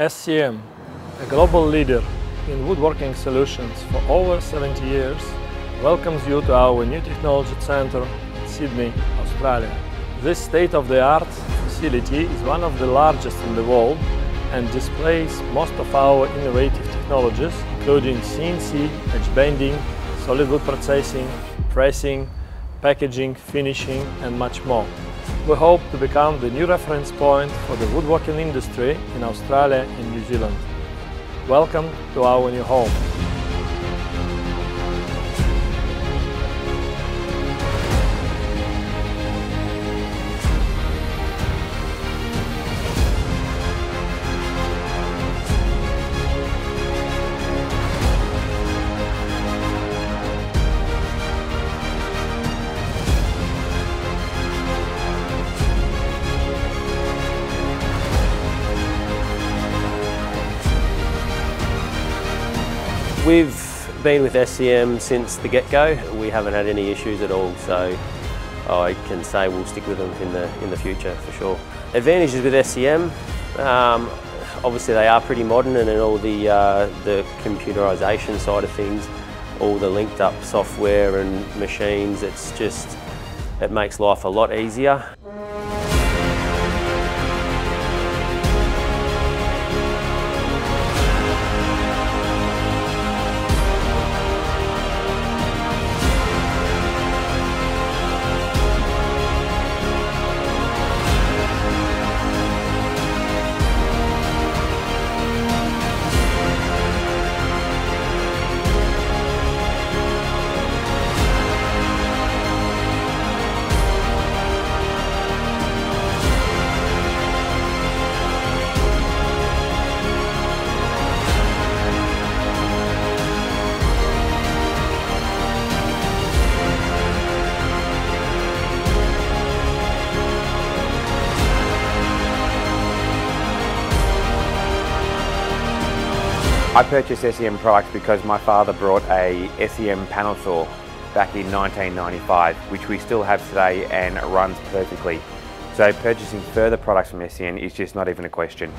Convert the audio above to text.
SCM, a global leader in woodworking solutions for over 70 years, welcomes you to our new technology center in Sydney, Australia. This state-of-the-art facility is one of the largest in the world and displays most of our innovative technologies, including CNC, edge bending, solid wood processing, pressing, packaging, finishing and much more. We hope to become the new reference point for the woodworking industry in Australia and New Zealand. Welcome to our new home. We've been with SCM since the get-go. We haven't had any issues at all, so I can say we'll stick with them in the in the future for sure. Advantages with SCM, um, obviously they are pretty modern and in all the uh, the computerization side of things, all the linked up software and machines. It's just it makes life a lot easier. I purchased SCM products because my father brought a SCM panel saw back in 1995, which we still have today and runs perfectly. So purchasing further products from SCM is just not even a question.